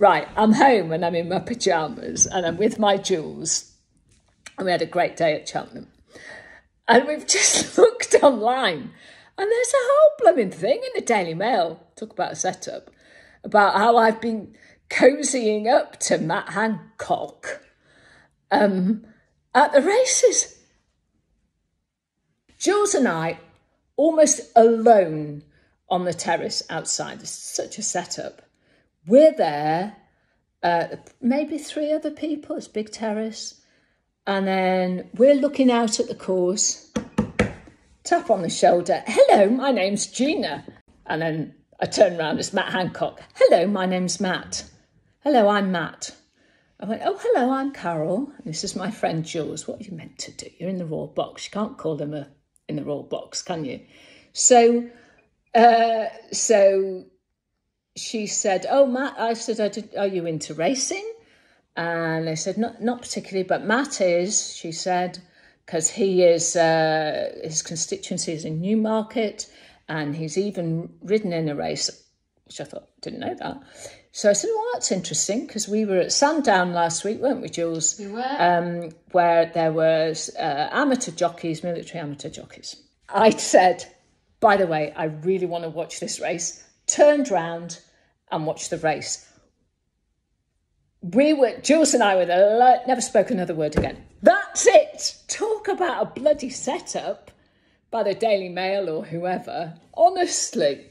Right, I'm home and I'm in my pyjamas and I'm with my Jules. And we had a great day at Cheltenham. And we've just looked online and there's a whole blooming thing in the Daily Mail, talk about a setup, about how I've been cozying up to Matt Hancock um, at the races. Jules and I, almost alone on the terrace outside, it's such a setup. We're there, uh, maybe three other people, it's big terrace. And then we're looking out at the course, tap on the shoulder. Hello, my name's Gina. And then I turn around, it's Matt Hancock. Hello, my name's Matt. Hello, I'm Matt. I went, oh, hello, I'm Carol. This is my friend Jules. What are you meant to do? You're in the royal box. You can't call them a in the royal box, can you? So, uh, so she said, oh, Matt, I said, I did, are you into racing? And I said, not, not particularly, but Matt is, she said, because he is, uh, his constituency is in Newmarket and he's even ridden in a race, which I thought, didn't know that. So I said, well, that's interesting because we were at Sandown last week, weren't we, Jules? We were. Um, where there was uh, amateur jockeys, military amateur jockeys. I said, by the way, I really want to watch this race. Turned round and watch the race. We were, Jules and I were there, never spoke another word again. That's it. Talk about a bloody setup by the Daily Mail or whoever. Honestly.